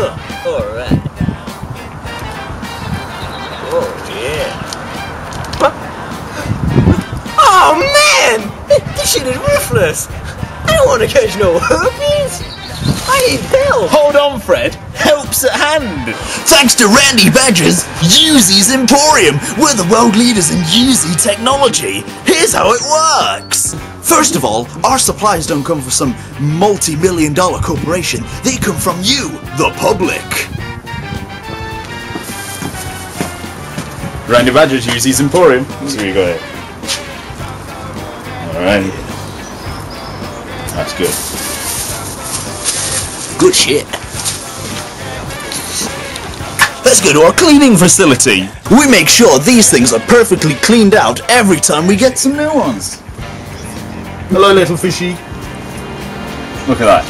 Alright. Oh, yeah. Oh, man! This shit is ruthless! I don't want to catch no herpes! I ain't hell! Hold on, Fred. Help's at hand. Thanks to Randy Badger's Useys Emporium, we're the world leaders in Usey technology. Here's how it works. First of all, our supplies don't come from some multi-million dollar corporation. They come from you, the public. Randy Badger's Useys Emporium. That's what you got here. Alright. That's good. Good shit. Let's go to our cleaning facility. We make sure these things are perfectly cleaned out every time we get some new ones. Hello, little fishy. Look at that.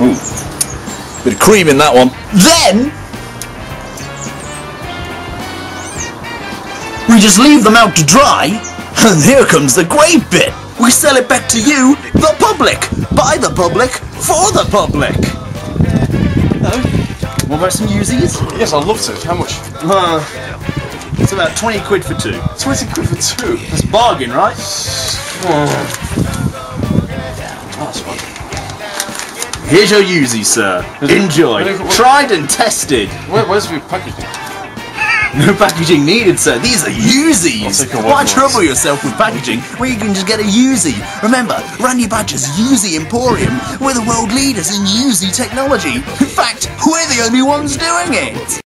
Ooh. Bit of cream in that one. Then we just leave them out to dry, and here comes the great bit. We sell it back to you, the public, by the public, for the public. What about some Useys? Yes, I'd love to. How much? Uh, it's about 20 quid for two. 20 quid for two. That's a bargain, right? That's fine. Here's your Usey, sir. Enjoy. Tried and tested. Where, where's the packaging? No packaging needed, sir. These are Useys. I'll take a word Why trouble yourself with packaging when you can just get a Usey? Remember, Randy Badger's Usey Emporium. We're the world leaders in Usey technology. In fact, we're the only ones doing it.